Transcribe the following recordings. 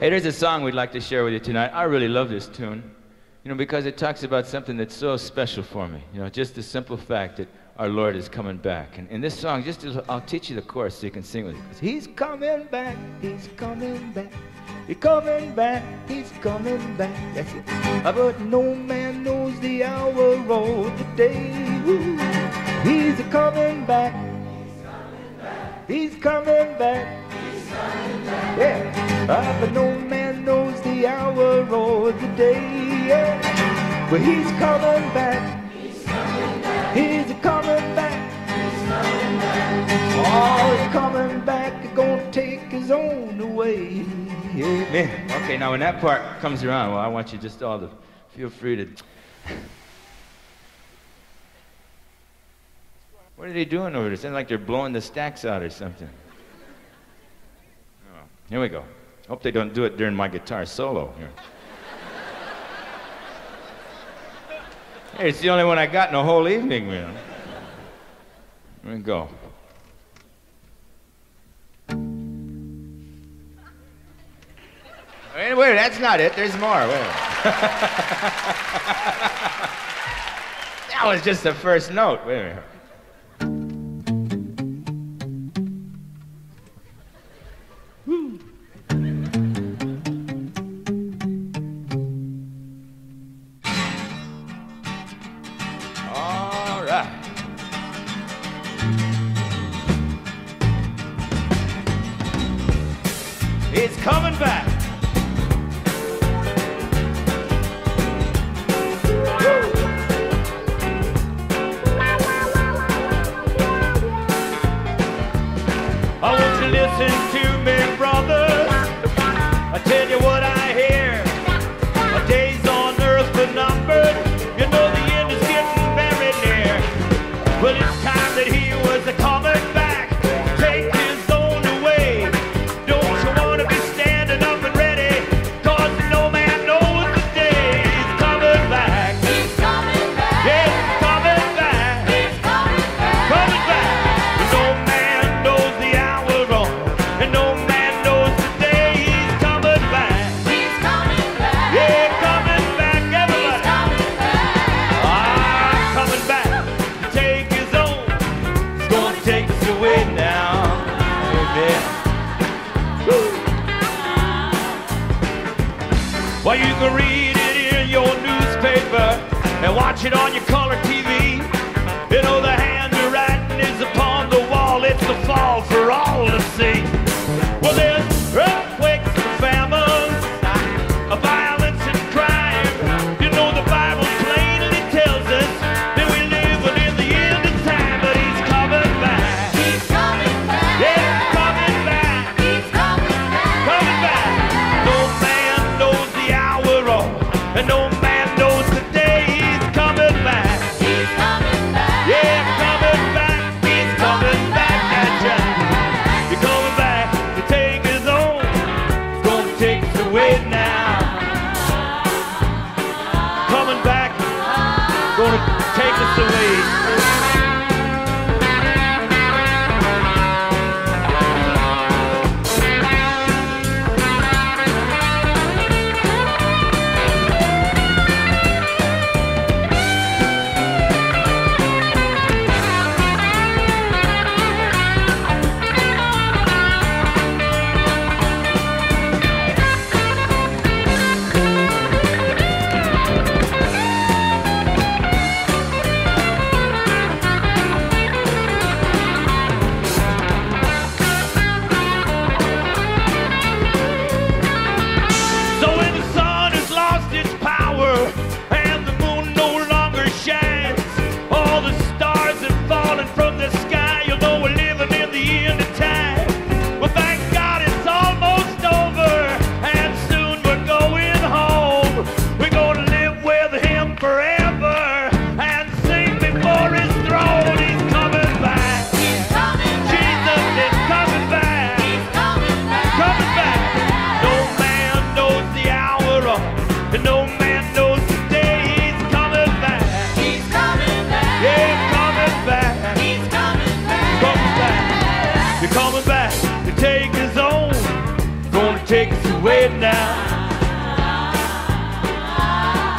Hey, there's a song we'd like to share with you tonight. I really love this tune, you know, because it talks about something that's so special for me. You know, just the simple fact that our Lord is coming back. And in this song, just to, I'll teach you the chorus so you can sing with it. He's coming back, he's coming back, he's coming back, he's coming back. That's it. Ah, but no man knows the hour or the day. He's coming back. He's silent back. He's coming back. Yeah. Ah, but no man knows the hour or the day. Yeah. But he's coming back. He's coming back. He's coming back. Oh, he's coming back. He's gonna take his own away. Amen. Okay, now when that part comes around, well, I want you just all to feel free to. What are they doing over there? It sounds like they're blowing the stacks out or something. Oh, here we go. Hope they don't do it during my guitar solo. Here. hey, it's the only one I got in the whole evening, man. Here we go. Wait, wait, that's not it. There's more. Wait. that was just the first note. Wait a minute. It's coming back. I want you to listen can read it in your newspaper and watch it on your color TV. You know the handwriting is upon the wall. It's the fall for all to see. Well, there's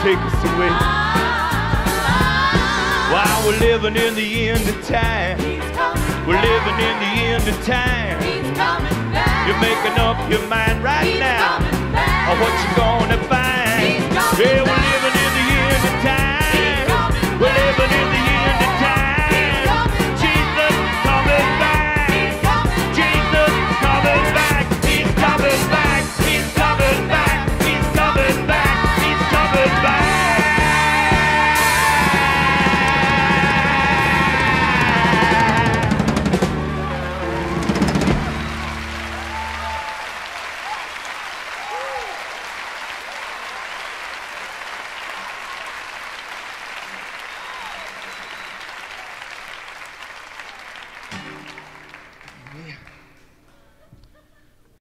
Take us away. While we're living in the end of time. We're living in the end of time. He's coming back. You're making up your mind right He's now back. of what you're gonna find. Yeah, we're living in the end of time.